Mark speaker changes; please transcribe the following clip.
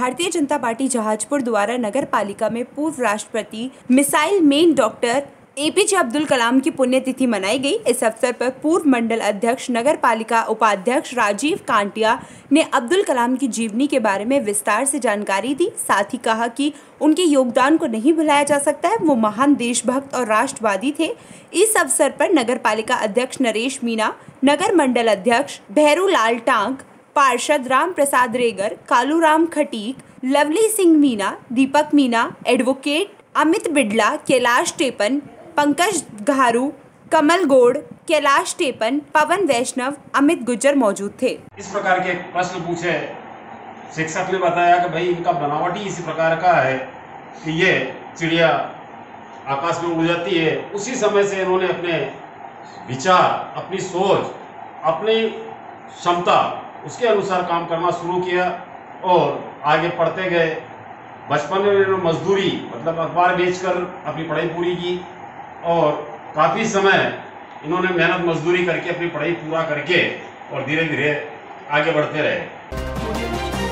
Speaker 1: Bharatiya Janata party Jahazpur द्वारा नगर पालिका में पूर्व राष्ट्रपति missile man doctor APJ Abdul Kalam की पुण्यतिथि मनाई गई। इस अवसर पर पूर्व मंडल अध्यक्ष नगर पालिका उपाध्यक्ष राजीव कांटिया ने अब्दुल कलाम की जीवनी के बारे में विस्तार से जानकारी दी। साथ ही कहा कि उनके योगदान को नहीं भुलाया जा सकता है। वो महान देशभक्त और राष्ट्रवादी थे। इस अवसर पर नगर पालिका अध्यक्ष नरेश मीना नगर मंडल अध्यक्ष भैरू लाल टांग पार्षद राम प्रसाद रेगर कालूराम खटीक, लवली सिंह मीना, दीपक मीना एडवोकेट अमित बिडला, कैलाश टेपन, पंकज घारू, कमल गोड़, कैलाश टेपन, पवन वैष्णव, अमित गुज्जर मौजूद थे।
Speaker 2: इस प्रकार के प्रश्न पूछे। शिक्षक ने बताया कि भाई इनका बनावट ही इसी प्रकार का है कि ये चिड़िया आकाश में उड़ जाती है। उसी समय से इन्होंने अपने विचार, अपनी सोच, अपनी क्षमता उसके अनुसार काम करना शुरू किया और आगे पढ़ते गए। बचपन में इन्होंने मजदूरी मतलब अखबार बेचकर अपनी पढ़ाई पूरी की और काफ़ी समय इन्होंने मेहनत मजदूरी करके अपनी पढ़ाई पूरा करके और धीरे धीरे आगे बढ़ते रहे।